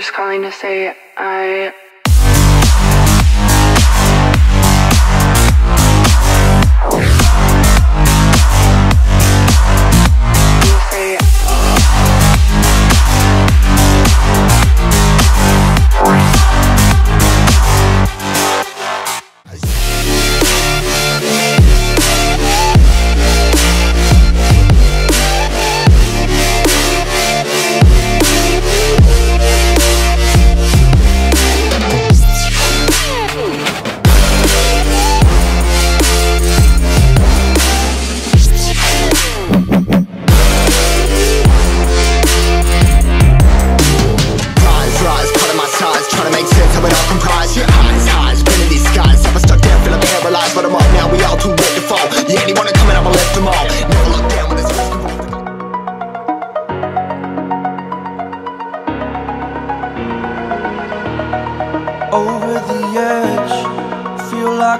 just calling to say I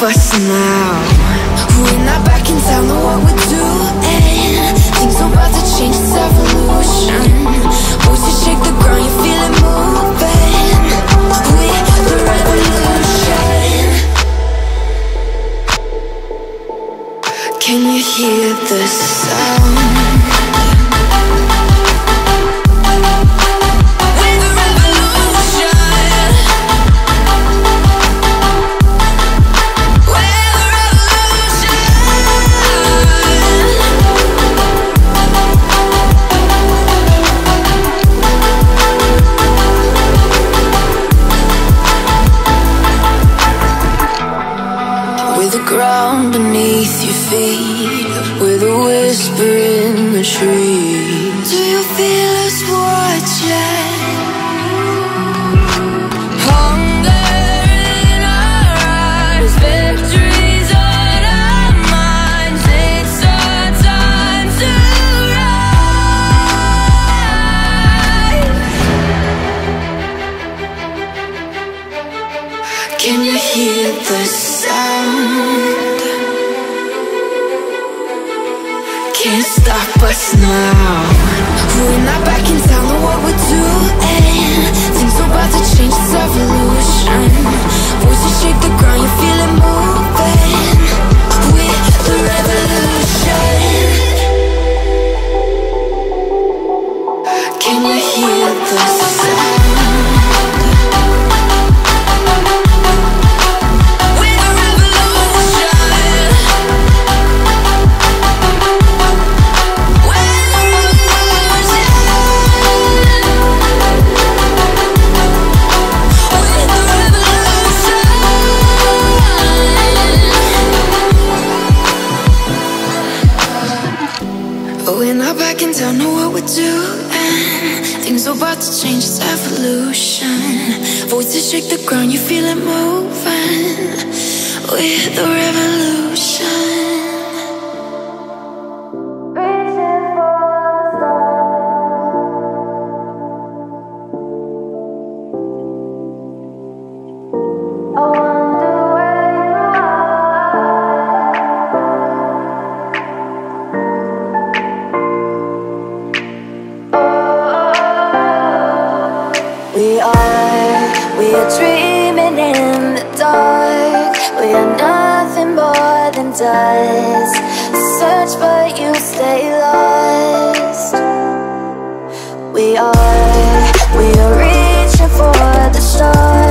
fussing now We're not backing down on what we're doing. things are about to change, it's evolution Once you shake the ground, you feel it moving We're the revolution Can you hear this? Ground beneath your feet, with a whisper in the trees. Can't stop us now. We're not back in town, know what we're doing. Things are about to change, it's evolution. Voices shake the ground, you feel it moving. We're the revolution. Things are about to change, it's evolution. Voices shake the ground, you feel it moving. We're the revolution. We are dreaming in the dark. We are nothing more than dust. Search you stay lost. We are, we are reaching for the stars.